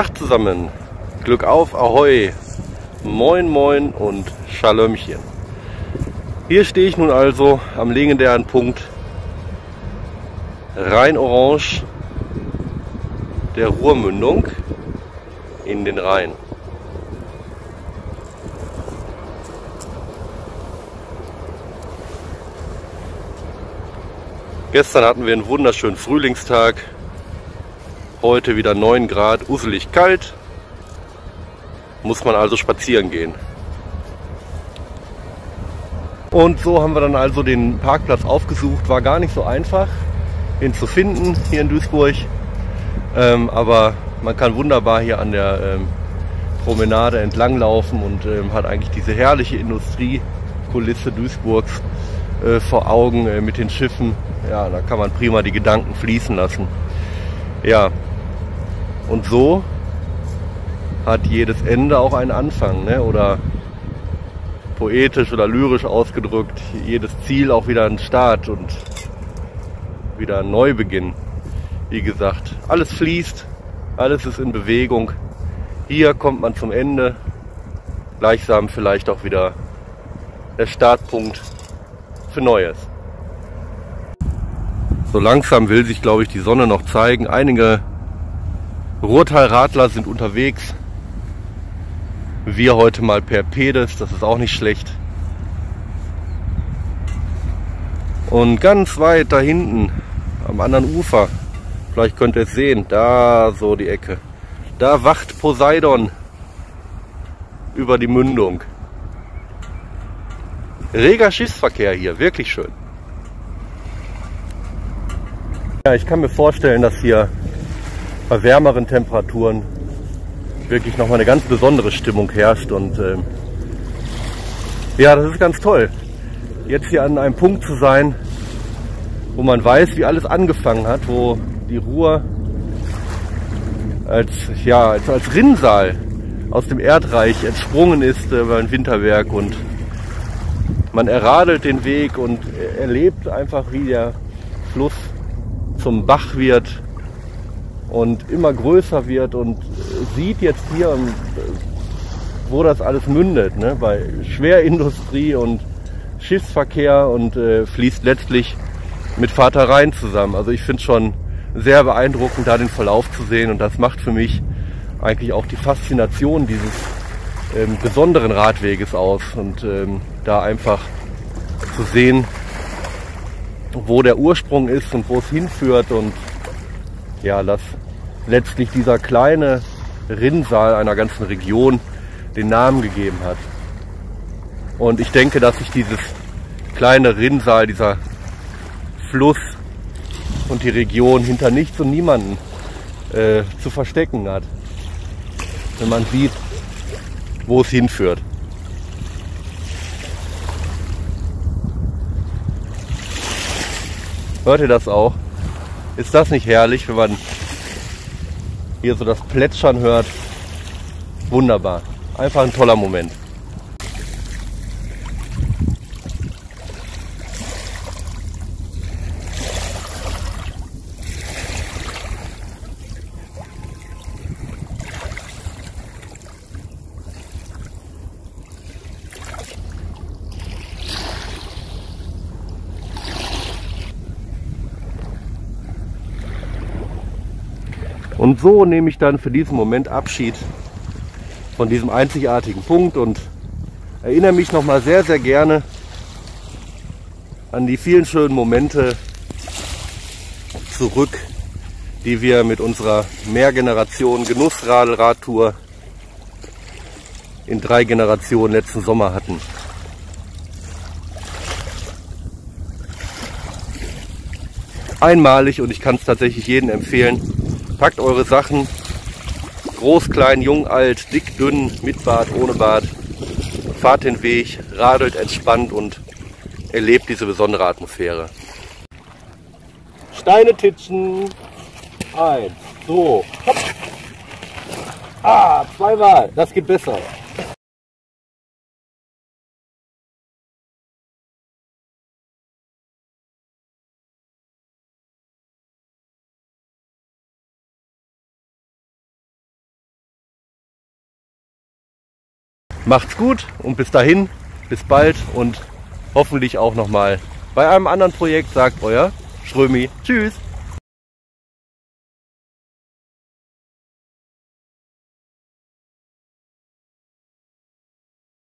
Tag zusammen. Glück auf, Ahoi. Moin Moin und Schalömchen. Hier stehe ich nun also am legendären Punkt Rhein-Orange der Ruhrmündung in den Rhein. Gestern hatten wir einen wunderschönen Frühlingstag. Heute wieder 9 Grad, uselig kalt. Muss man also spazieren gehen. Und so haben wir dann also den Parkplatz aufgesucht. War gar nicht so einfach, ihn zu finden hier in Duisburg. Ähm, aber man kann wunderbar hier an der ähm, Promenade entlanglaufen und ähm, hat eigentlich diese herrliche Industriekulisse Duisburgs äh, vor Augen äh, mit den Schiffen. Ja, da kann man prima die Gedanken fließen lassen. Ja, und so hat jedes Ende auch einen Anfang, ne? oder poetisch oder lyrisch ausgedrückt, jedes Ziel auch wieder ein Start und wieder ein Neubeginn. Wie gesagt, alles fließt, alles ist in Bewegung. Hier kommt man zum Ende, gleichsam vielleicht auch wieder der Startpunkt für Neues. So langsam will sich, glaube ich, die Sonne noch zeigen. Einige Ruhrtalradler sind unterwegs. Wir heute mal per Pedes, das ist auch nicht schlecht. Und ganz weit da hinten, am anderen Ufer, vielleicht könnt ihr es sehen, da so die Ecke, da wacht Poseidon über die Mündung. Reger Schiffsverkehr hier, wirklich schön. Ja, ich kann mir vorstellen, dass hier bei wärmeren Temperaturen wirklich nochmal eine ganz besondere Stimmung herrscht und ähm, ja, das ist ganz toll. Jetzt hier an einem Punkt zu sein, wo man weiß, wie alles angefangen hat, wo die Ruhr als, ja, als, als Rinnsal aus dem Erdreich entsprungen ist äh, beim Winterwerk und man erradelt den Weg und erlebt einfach, wie der Fluss zum Bach wird und immer größer wird und sieht jetzt hier, wo das alles mündet, ne? bei Schwerindustrie und Schiffsverkehr und äh, fließt letztlich mit Vater Rhein zusammen. Also ich finde es schon sehr beeindruckend, da den Verlauf zu sehen und das macht für mich eigentlich auch die Faszination dieses ähm, besonderen Radweges aus und ähm, da einfach zu sehen, wo der Ursprung ist und wo es hinführt und ja, dass letztlich dieser kleine Rinnsal einer ganzen Region den Namen gegeben hat. Und ich denke, dass sich dieses kleine Rinnsal, dieser Fluss und die Region hinter nichts und niemanden äh, zu verstecken hat. Wenn man sieht, wo es hinführt. Hört ihr das auch? Ist das nicht herrlich, wenn man hier so das Plätschern hört? Wunderbar. Einfach ein toller Moment. Und so nehme ich dann für diesen Moment Abschied von diesem einzigartigen Punkt und erinnere mich nochmal sehr, sehr gerne an die vielen schönen Momente zurück, die wir mit unserer Mehrgeneration Genussradelradtour in drei Generationen letzten Sommer hatten. Einmalig und ich kann es tatsächlich jedem empfehlen. Packt eure Sachen, groß, klein, jung, alt, dick, dünn, mit Bart, ohne Bart. Fahrt den Weg, radelt entspannt und erlebt diese besondere Atmosphäre. Steine titschen. Eins, so. Hopp. Ah, zweimal. Das geht besser. Macht's gut und bis dahin, bis bald und hoffentlich auch nochmal bei einem anderen Projekt, sagt euer Strömi. Tschüss!